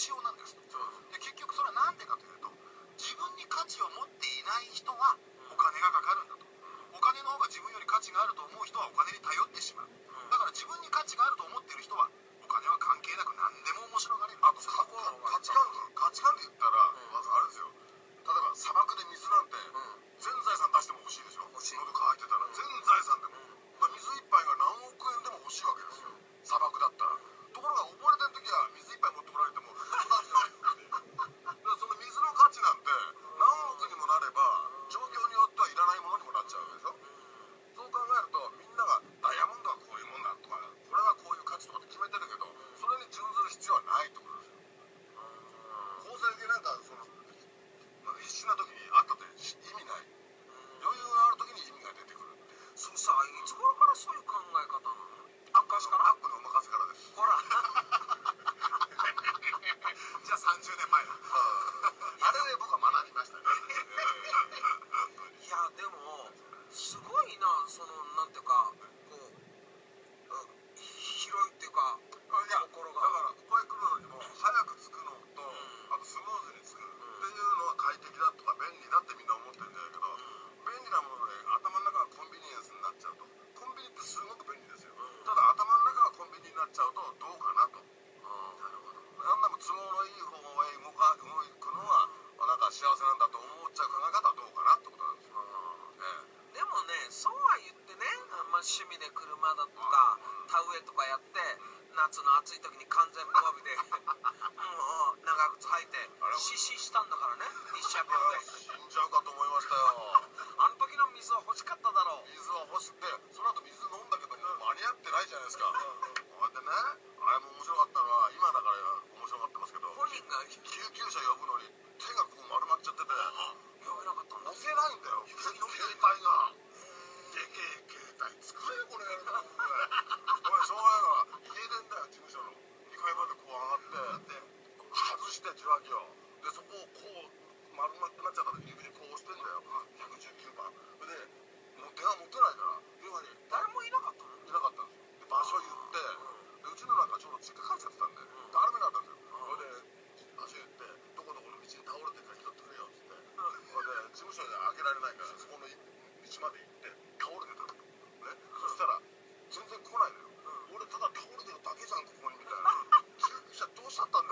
仕様なん。ですで結局それは何でかというと自分に価値を持っていない人はお金がかかるんだと。お金の方が自分より価値があると思う人はお金に頼ってしまう。だから自分に価値があると思ってる人は死したんだからね。一射病で死んじゃうかと思いましたよ。あの時の水は欲しかっただろう。水は欲しくてその後水飲んだけど間に合ってないじゃないですか。こうやってね。事務所であげられないからそこの道まで行って倒れてたね、そしたら全然来ないのよ、俺ただ倒れてるだけじゃんここにみたいな。救急車どうしちゃったんだ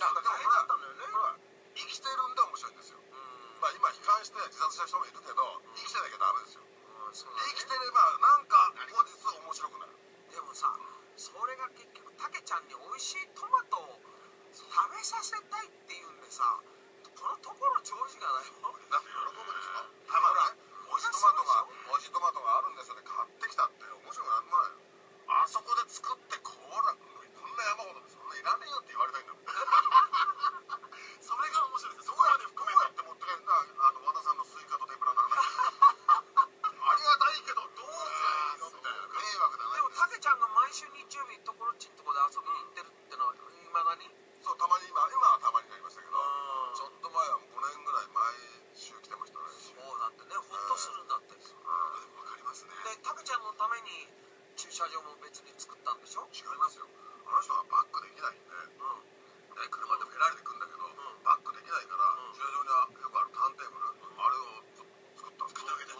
no, no. まにそうたまに今今はたまになりましたけどちょっと前は5年ぐらい毎週来てましたね。そうなってね。ほっとするんだって。わ、かりますね。でタケちゃんのために駐車場も別に作ったんでしょ？違いますよ。あの人はバックできないんで、うん。で、車でフェラーリで来るんだけど、バックできないから、駐車場によくあるターンテーブル、あれを作ったんですけど。